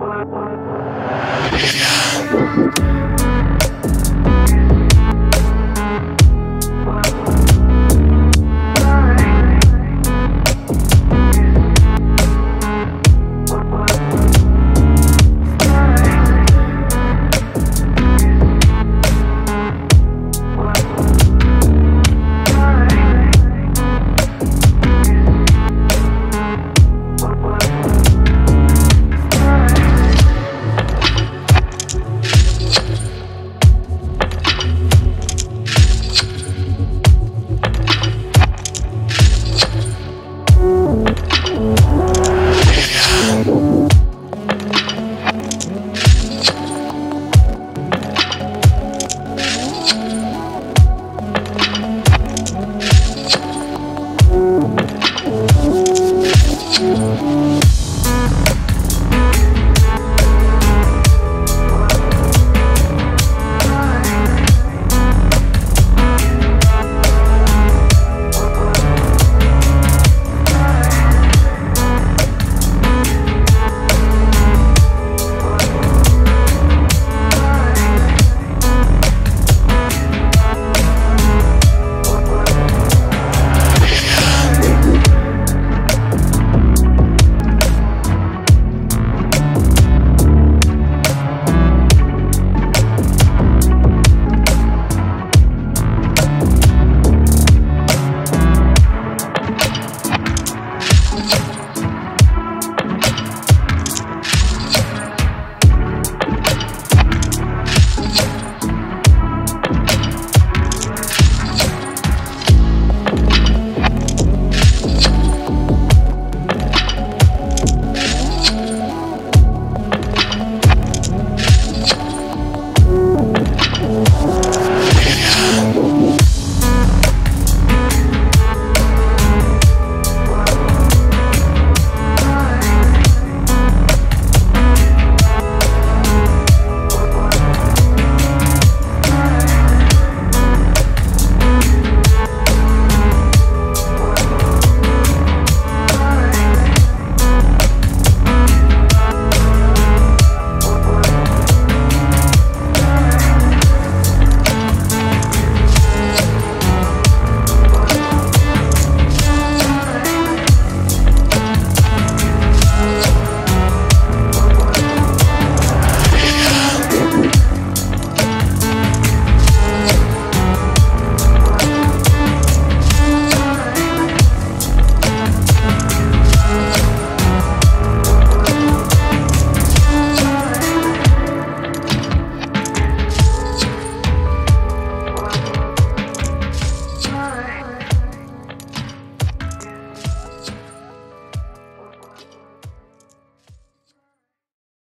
Yeah.